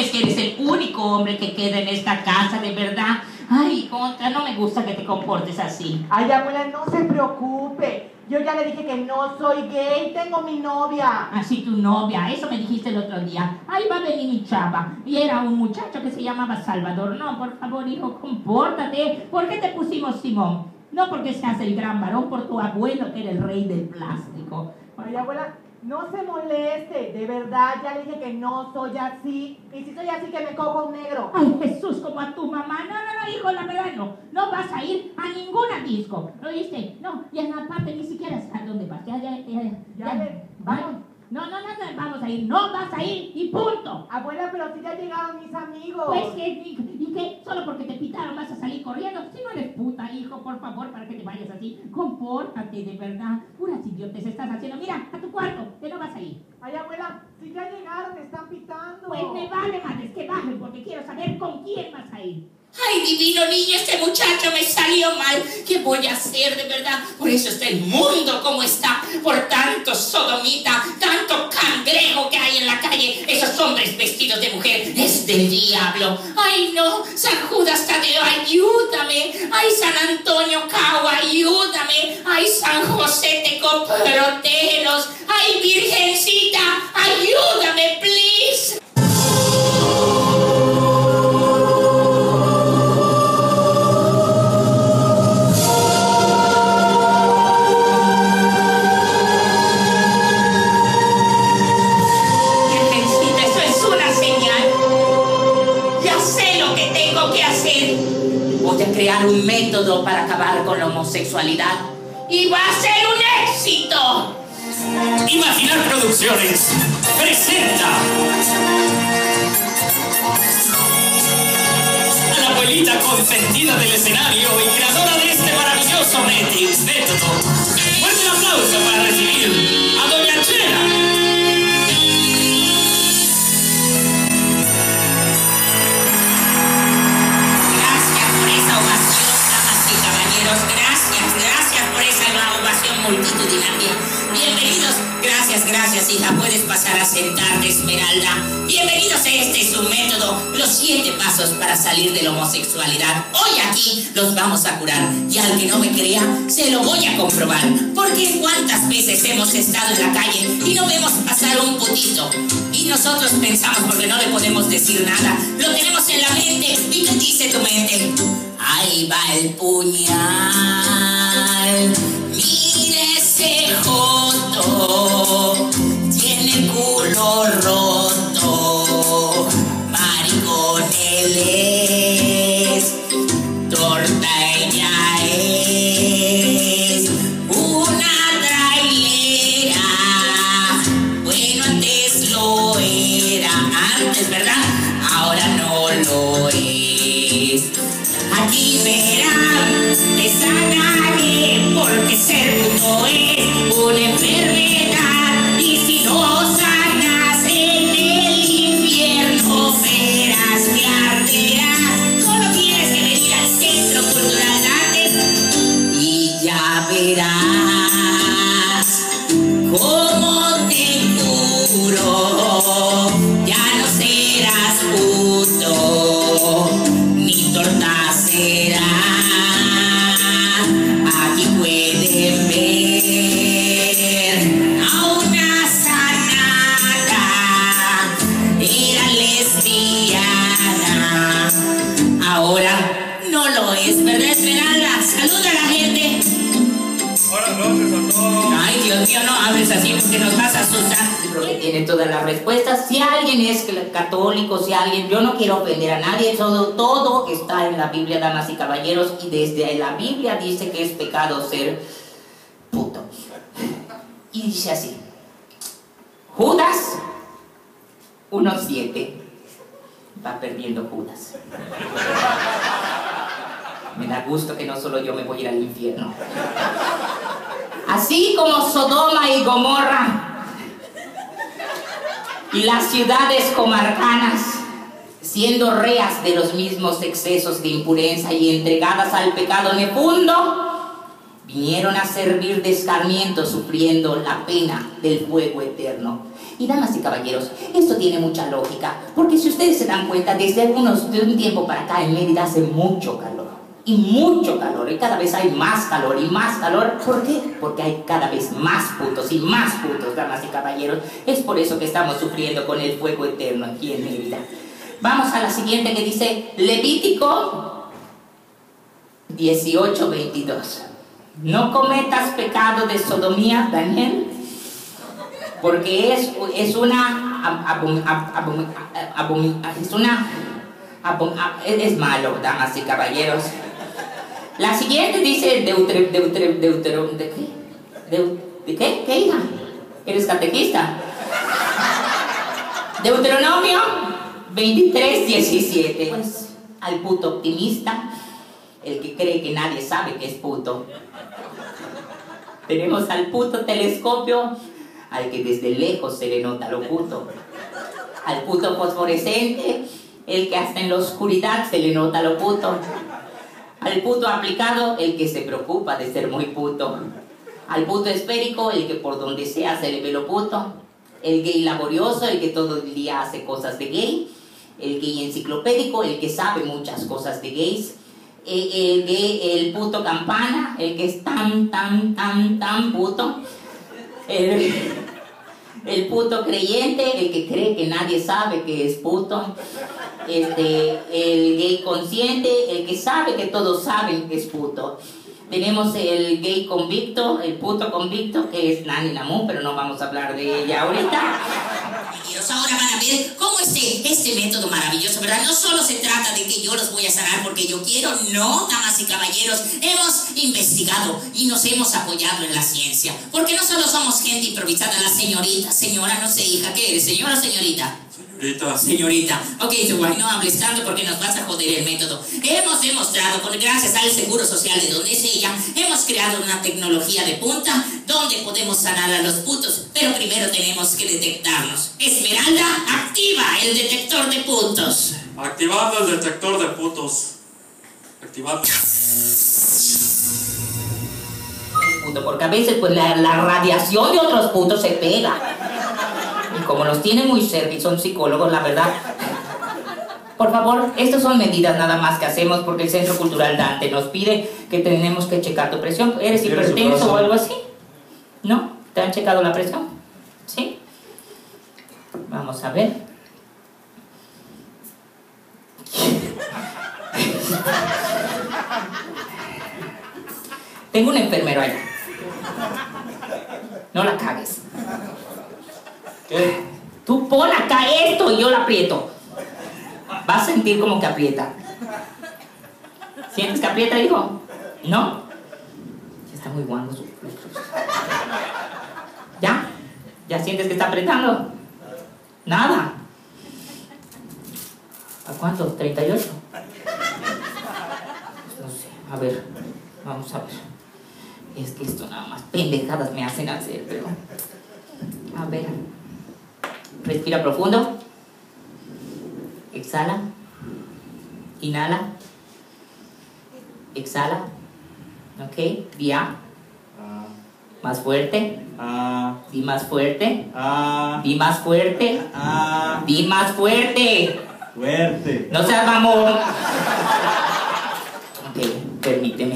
ves que eres el único hombre que queda en esta casa, de verdad? Ay, contra, no me gusta que te comportes así. Ay, abuela, no se preocupe. Yo ya le dije que no soy gay, tengo mi novia. Así tu novia, eso me dijiste el otro día. Ahí va a venir mi chava. Y era un muchacho que se llamaba Salvador. No, por favor, hijo, compórtate. ¿Por qué te pusimos Simón? No porque seas el gran varón, por tu abuelo que era el rey del plástico. Ay, abuela, no se moleste, de verdad, ya le dije que no soy así. Y si soy así, que me cojo un negro. Ay, Jesús, como a tu mamá. No, no, no, hijo, la verdad no. No vas a ir a ninguna disco. ¿Lo oíste? No, y en la parte ni siquiera sabes dónde vas. Ya, ya, ya. Ya, Ya le- vamos. No, no, no, no, vamos a ir. No vas a ir y punto. Abuela, pero si ya llegaron mis amigos. Pues que, y, y que solo porque te pitaron vas a salir corriendo. Si no eres puta, hijo, por favor, para que te vayas así. Compórtate, de verdad. Puras idiotes estás haciendo. Mira, a tu cuarto, que no vas a ir. Ay, abuela, si ya llegaron, me están pitando. Pues me vale madres que bajen porque quiero saber con quién vas a ir. Ay, divino niño, este muchacho me salió mal. ¿Qué voy a hacer de verdad? Por eso está el mundo como está. Por tanto sodomita, tanto cangrejo que hay en la calle. Esos hombres vestidos de mujer es del diablo. Ay, no, San Judas Tadeo, ayúdame. Ay, San Antonio Cao, ayúdame. Ay, San José Teco, protégenos. Ay, Virgencita, ayúdame, please. Para acabar con la homosexualidad. Y va a ser un éxito. Imaginar Producciones presenta la abuelita consentida del escenario y creadora de este maravilloso meti- método. Fuerte aplauso para recibir esa ovación multitudinaria. Bienvenidos, gracias, gracias, hija. Puedes pasar a sentarte, Esmeralda. Bienvenidos a este su método, los siete pasos para salir de la homosexualidad. Hoy aquí los vamos a curar. Y al que no me crea, se lo voy a comprobar. Porque cuántas veces hemos estado en la calle y no vemos pasar un putito. Y nosotros pensamos, porque no le podemos decir nada, lo tenemos en la mente. ¿Y qué dice tu mente? Ahí va el puñal. ¿Verdad? Ahora no lo es. Aquí verán, hables así porque nos vas a asustar. Creo que tiene todas las respuestas. Si alguien es católico, si alguien, yo no quiero ofender a nadie, todo, todo está en la Biblia, damas y caballeros, y desde la Biblia dice que es pecado ser puto. Y dice así, Judas 1.7, va perdiendo Judas. Me da gusto que no solo yo me voy a ir al infierno. Así como Sodoma y Gomorra y las ciudades comarcanas, siendo reas de los mismos excesos de impureza y entregadas al pecado nefundo, Vinieron a servir de escarmiento sufriendo la pena del fuego eterno. Y damas y caballeros, esto tiene mucha lógica, porque si ustedes se dan cuenta, desde algunos, de un tiempo para acá en Mérida hace mucho calor. Y mucho calor, y cada vez hay más calor y más calor. ¿Por qué? Porque hay cada vez más putos y más putos, damas y caballeros. Es por eso que estamos sufriendo con el fuego eterno aquí en Mérida. Vamos a la siguiente que dice Levítico 18:22. No cometas pecado de sodomía, Daniel, porque es, es una es una es malo, damas y caballeros. La siguiente dice Deutre, Deutre, Deutero, ¿de qué? ¿De qué? ¿Qué hija? ¿Eres catequista? Deuteronomio 23, 17. Pues al puto optimista, el que cree que nadie sabe que es puto. Tenemos al puto telescopio, al que desde lejos se le nota lo puto. Al puto fosforescente, el que hasta en la oscuridad se le nota lo puto. Al puto aplicado, el que se preocupa de ser muy puto. Al puto esférico, el que por donde sea se le ve lo puto. El gay laborioso, el que todo el día hace cosas de gay. El gay enciclopédico, el que sabe muchas cosas de gays. El, el gay, el puto campana, el que es tan, tan, tan, tan puto. El, el puto creyente, el que cree que nadie sabe que es puto. Este, el gay consciente, el que sabe que todos saben que es puto. Tenemos el gay convicto, el puto convicto, que es Nani Namu, pero no vamos a hablar de ella ahorita. Ahora van a ver cómo este, este método maravilloso, ¿verdad? No solo se trata de que yo los voy a sanar porque yo quiero, no, damas y caballeros, hemos investigado y nos hemos apoyado en la ciencia. Porque no solo somos gente improvisada, la señorita, señora, no sé, hija, ¿qué eres? ¿Señora o señorita? Señorita, Señorita, ok, Tuguay, no hables tanto porque nos vas a joder el método. Hemos demostrado, con, gracias al Seguro Social de donde es ella, hemos creado una tecnología de punta donde podemos sanar a los putos, pero primero tenemos que detectarnos. Esmeralda, activa el detector de puntos. activando el detector de putos. Activando. Puto, porque a veces pues la, la radiación de otros putos se pega. Como los tienen muy cerca y son psicólogos, la verdad. Por favor, estas son medidas nada más que hacemos porque el Centro Cultural Dante nos pide que tenemos que checar tu presión. ¿Eres ¿Tienes su hipertenso o algo así? ¿No? ¿Te han checado la presión? ¿Sí? Vamos a ver. Tengo un enfermero ahí. No la cagues. Tú pon acá esto y yo la aprieto. Vas a sentir como que aprieta. ¿Sientes que aprieta, hijo? ¿No? Ya está muy guango su... ¿Ya? ¿Ya sientes que está apretando? Nada. ¿A cuánto? ¿38? No sé. A ver. Vamos a ver. Es que esto nada más pendejadas me hacen hacer, pero... A ver. Respira profundo. Exhala. Inhala. Exhala. Ok. Ah, Más fuerte. ah, Di más fuerte. ah, Di más fuerte. ah, Di más fuerte. fuerte. No seas mamón. Ok, permíteme.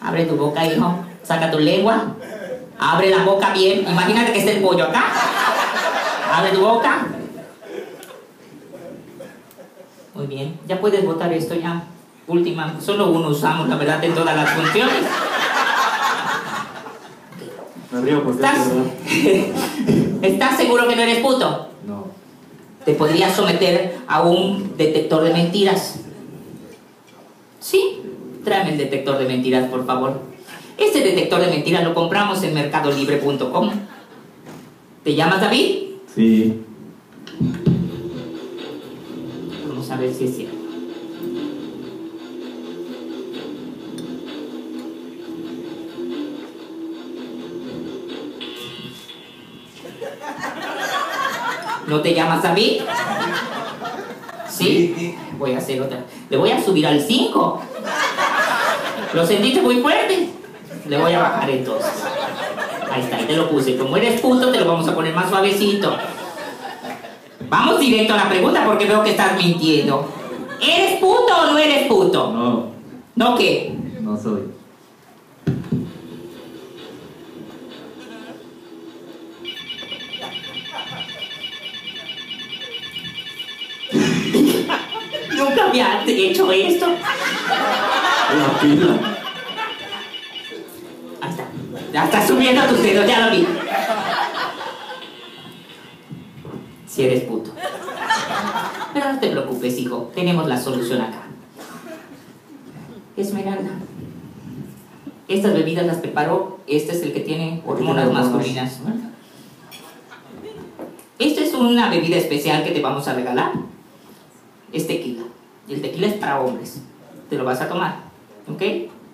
Abre tu boca, hijo. Saca tu lengua. Abre la boca bien. Imagínate que esté el pollo acá. Abre tu boca. Muy bien. Ya puedes botar esto ya. Última. Solo uno usamos, la verdad, en todas las funciones. Me río porque ¿Estás. ¿Estás seguro que no eres puto? No. te podrías someter a un detector de mentiras. Sí, tráeme el detector de mentiras, por favor. Este detector de mentiras lo compramos en mercadolibre.com. ¿Te llamas David? Sí. Vamos a ver si es cierto. ¿No te llamas David? ¿Sí? Sí. Voy a hacer otra. Le voy a subir al 5. ¿Lo sentiste muy fuerte? Le voy a bajar entonces. Ahí está, ahí te lo puse. Como eres puto, te lo vamos a poner más suavecito. Vamos directo a la pregunta porque veo que estás mintiendo. ¿Eres puto o no eres puto? No, ¿No qué? no soy. Nunca me has hecho esto. La pila. Ahí está. Ya está subiendo tus dedos, ya lo vi. Si eres puto. Pero no te preocupes, hijo. Tenemos la solución acá. Esmeralda. Estas bebidas las preparó. Este es el que tiene hormonas masculinas. Esta es una bebida especial que te vamos a regalar. Es tequila. Y el tequila es para hombres. Te lo vas a tomar. ¿Ok?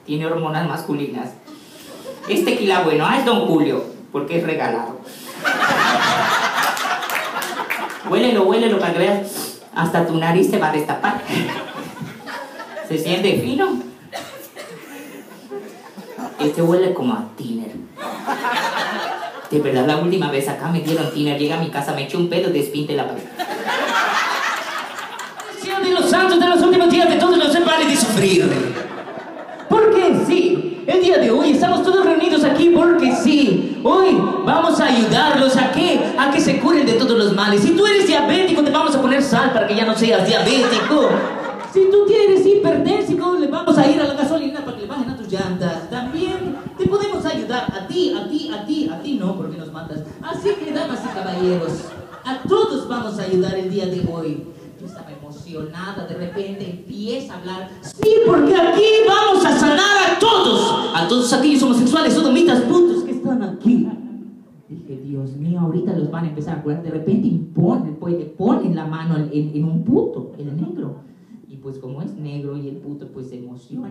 Tiene hormonas masculinas. Es tequila bueno. Ah, es Don Julio. Porque es regalado. Huélelo, huélelo para que veas. Hasta tu nariz se va a destapar. Se siente fino. Este huele como a tiner. De verdad, la última vez acá me dieron tiner. Llega a mi casa, me eché un pedo, despinte la pared. De los santos de los últimos días de todos los vale de sufrir. Porque sí, el día de hoy estamos todos reunidos aquí porque sí. Hoy vamos a ayudarlos a que, a que se curen de todos los males. Si tú eres diabético, te vamos a poner sal para que ya no seas diabético. Si tú tienes hipertensico, le vamos a ir a la gasolina para que le bajen a tus llantas. También te podemos ayudar a ti, a ti, a ti, a ti no, porque nos mandas. Así que, damas y caballeros, a todos vamos a ayudar el día de hoy. Yo estaba emocionada, de repente empieza a hablar. Sí, porque aquí vamos a sanar a todos, a todos aquellos homosexuales, sodomitas, putos. Dije, Dios mío, ahorita los van a empezar a curar. De repente imponen, pues, ponen la mano en, un puto, el negro. Y pues como es negro y el puto pues se emociona.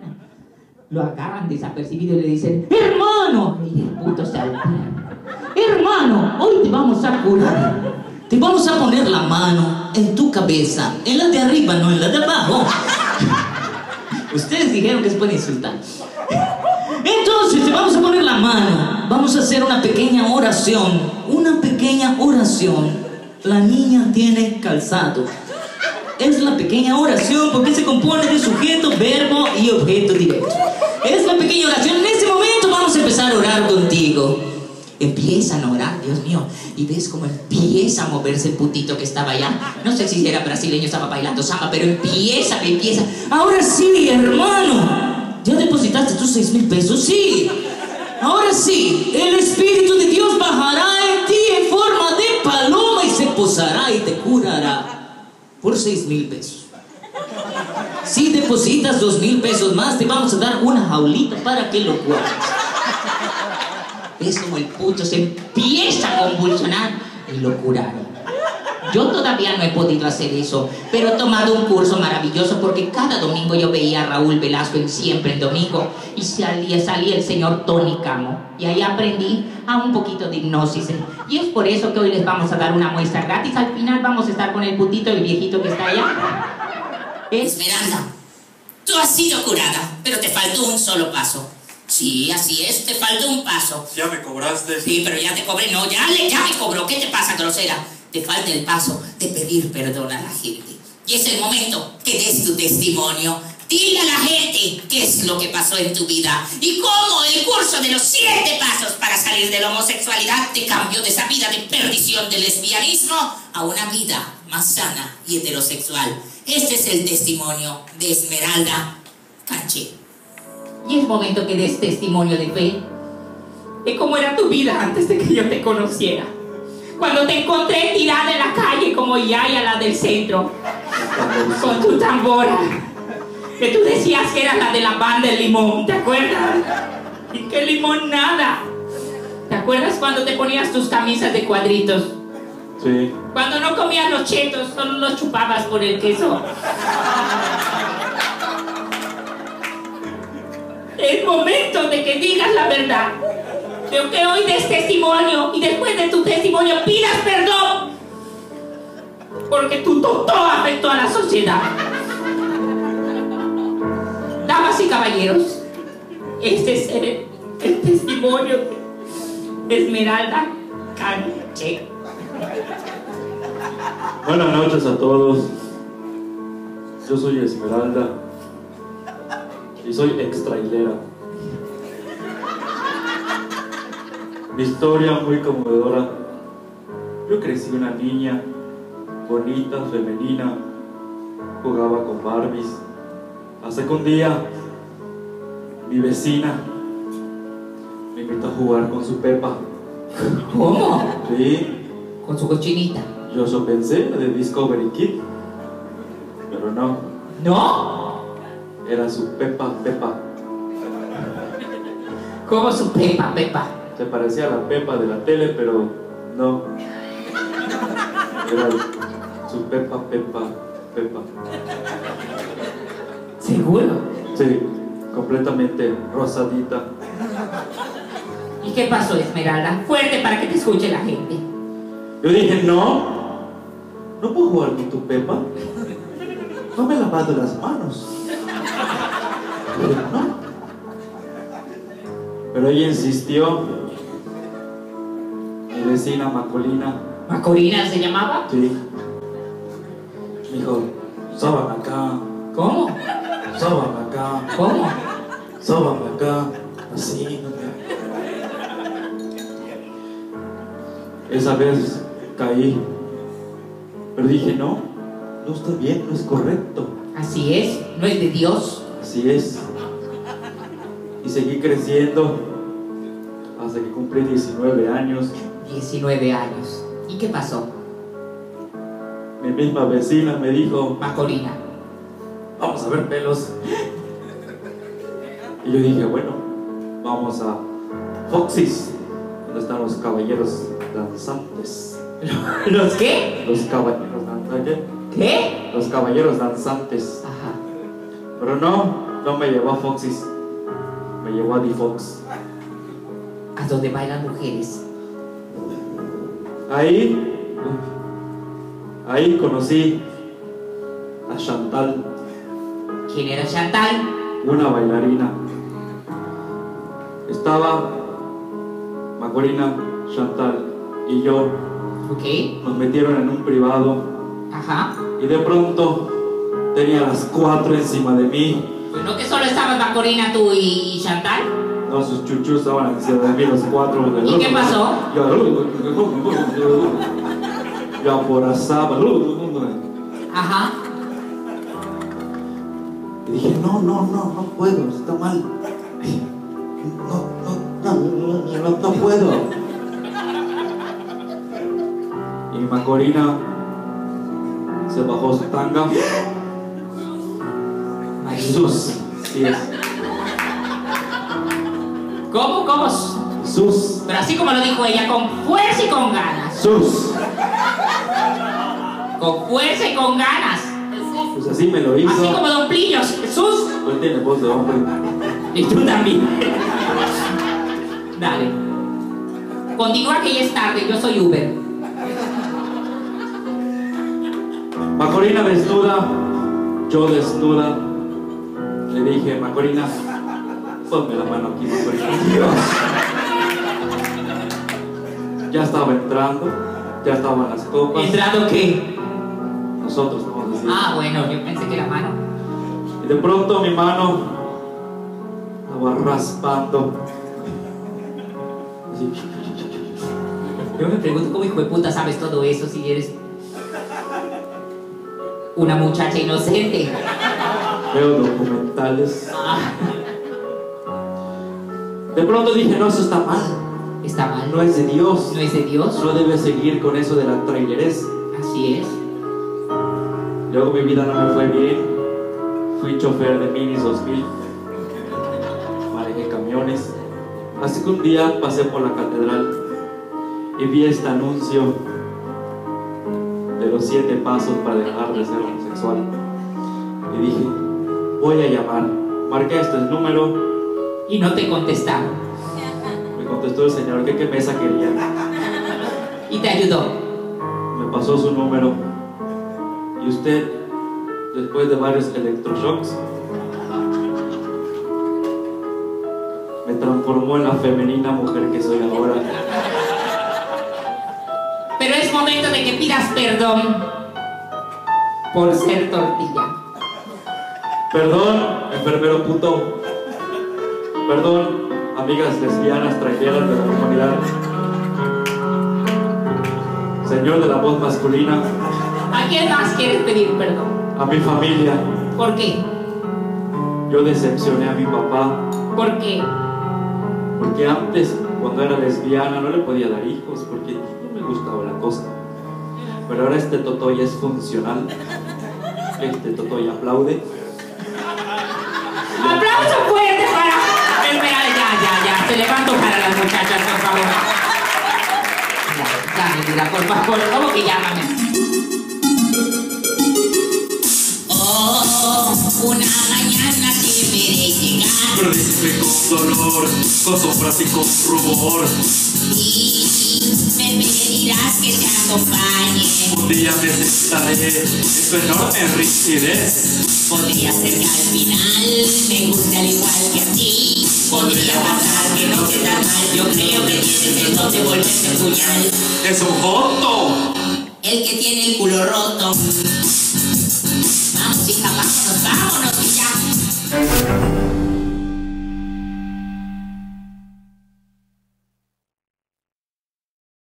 Lo agarran desapercibido y le dicen, hermano. Y el puto se altera. Hermano, hoy te vamos a curar. Te vamos a poner la mano en tu cabeza, en la de arriba, no en la de abajo. Ustedes dijeron que se puede insultar. Entonces te vamos a poner la mano. Vamos a hacer una pequeña oración. Una pequeña oración. La niña tiene calzado. Es la pequeña oración porque se compone de sujeto, verbo y objeto directo. Es la pequeña oración. En ese momento vamos a empezar a orar contigo. Empiezan a orar, Dios mío, y ves cómo empieza a moverse el putito que estaba allá. No sé si era brasileño, estaba bailando samba, pero empieza, empieza. Ahora sí, hermano. ¿Ya depositaste tus seis mil pesos? Sí. Ahora sí, el Espíritu de Dios bajará en ti en forma de paloma y se posará y te curará por seis mil pesos. Si depositas dos mil pesos más, te vamos a dar una jaulita para que lo guardes. Es como el puto se empieza a convulsionar y lo curaron. Yo todavía no he podido hacer eso, pero he tomado un curso maravilloso porque cada domingo yo veía a Raúl Velasco en Siempre en Domingo y salía, salía el señor Tony Camo. Y ahí aprendí a un poquito de hipnosis. Y es por eso que hoy les vamos a dar una muestra gratis. Al final vamos a estar con el putito, el viejito que está allá. Es Esmeralda, tú has sido curada, pero te faltó un solo paso. Sí, así es, te faltó un paso. Ya me cobraste. Sí, pero ya te cobré, no, ya, le, ya me cobró. ¿Qué te pasa, grosera? Te falta el paso de pedir perdón a la gente. Y es el momento que des tu testimonio. Dile a la gente qué es lo que pasó en tu vida y cómo el curso de los siete pasos para salir de la homosexualidad te cambió de esa vida de perdición del lesbianismo a una vida más sana y heterosexual. Este es el testimonio de Esmeralda Canché. Y es momento que des testimonio de fe de cómo era tu vida antes de que yo te conociera. Cuando te encontré tirada en la calle como Yaya, la del centro, con tu tambora, que tú decías que era la de la banda del limón, ¿te acuerdas? Y qué limón nada. ¿Te acuerdas cuando te ponías tus camisas de cuadritos? Sí. Cuando no comías los chetos, solo los chupabas por el queso. Es momento de que digas la verdad. De que hoy des testimonio y después de tu Porque tu totó afectó a la sociedad. Damas y caballeros, Este es el, el testimonio de Esmeralda Canche. Buenas noches a todos. Yo soy Esmeralda y soy extrailera. Mi historia muy conmovedora. Yo crecí una niña bonita, femenina, jugaba con Barbies. Hasta que un día mi vecina me invitó a jugar con su Pepa. ¿Cómo? Sí, Con su cochinita. yo eso pensé de Discovery Kid, pero no, ¿No? era su Pepa Pepa. ¿Cómo su Pepa, Pepa? Se parecía a la Pepa de la tele, pero no. Era su Pepa Pepa Pepa. ¿Seguro? Sí, completamente rosadita. ¿Y qué pasó, Esmeralda? Fuerte para que te escuche la gente. Yo dije, no, no puedo jugar con tu Pepa. No me he lavado las manos. Pero no. Pero ella insistió. Mi vecina Macolina, ¿Macorina se llamaba? sí. Me dijo, sóbame acá, ¿Cómo? sóbame acá, ¿Cómo? sóbame acá. Así, no me... Esa vez caí. Pero dije, no, no está bien, no es correcto. Así es, no es de Dios. Así es. Y seguí creciendo hasta que cumplí 19 años. 19 años. ¿Y qué pasó? Mi misma vecina me dijo, Macorina. vamos a ver pelos. Y yo dije, bueno, vamos a Foxys, donde están los caballeros danzantes. ¿Los qué? Los caballeros danzantes. ¿Qué? Los caballeros danzantes. Ajá. Pero no, no me llevó a Foxys. Me llevó a D-Fox. A donde bailan mujeres. Ahí, ahí conocí a Chantal, ¿Quién era Chantal? una bailarina. Estaba Macorina, Chantal y yo. Ok. Nos metieron en un privado Ajá. y de pronto tenía las cuatro encima de mí. Pues no que solo estaban Macorina, tú y, y Chantal. No, sus chuchus estaban encima de mí los cuatro. ¿Y qué pasó? Yo, yo aborazaba. Ajá. Y dije, no, no, no, no puedo, está mal. No, no, no, no, no puedo. Y Macorina se bajó su tanga. Jesús, sí es. ¿Cómo? ¿Cómo? Jesús, Pero así como lo dijo ella, con fuerza y con ganas. Jesús. Con fuerza y con ganas. Pues así me lo Así hizo. como Don Plillos. Jesús. Él tiene voz de hombre. Y tú también. Dale. Continúa que ya es tarde, yo soy Uber. Macorina desnuda, yo desnuda. Le dije, Macorina, ponme la mano aquí, Macorina. Dios. Ya estaba entrando, ya estaban las copas. ¿Entrado qué? Nosotros decir. Ah, bueno, yo pensé que la mano. Y de pronto mi mano estaba raspando. Así. Yo me pregunto cómo hijo de puta sabes todo eso si eres una muchacha inocente. Veo documentales. Ah, De pronto dije, no, eso está mal. está mal. No es de Dios. ¿No es de Dios? No debe seguir con eso de la trailerez. Así es. Luego mi vida no me fue bien. Fui chofer de Minis 2000. Manejé camiones. Así que un día pasé por la catedral y vi este anuncio de los siete pasos para dejar de ser homosexual. Y dije, voy a llamar. Marqué este número. Y no te contestaron. Me contestó el señor que qué mesa quería. Y te ayudó. Me pasó su número. Y usted, después de varios electroshocks, transformó en la femenina mujer que soy ahora. Pero es momento de que pidas perdón por ser tortilla. Perdón, enfermero puto. Perdón, amigas lesbianas traicioneras de la comunidad. Señor de la voz masculina, ¿A quién más quieres pedir perdón? a mi familia. ¿Por qué? Yo decepcioné a mi papá ¿Por qué? porque antes, cuando era lesbiana, no le podía dar hijos porque no me gustaba la cosa. Pero ahora este totoy es funcional. Este totoy aplaude. ¡Aplauso fuerte para Esmeralda! Ya, ya, ya. Se levanto para las muchachas, por favor. Vida, por favor. ¿Cómo que llámame? Una mañana que veré llegar Príncipe con dolor, con sombras y con rubor. y me pedirás que te acompañe. Un día me en tu enorme rigidez. Podría ser que al final me guste al igual que a ti. Podría pasar que no te da mal. Yo creo que tienes el don de volverte puñal. Es un joto. El que tiene el culo roto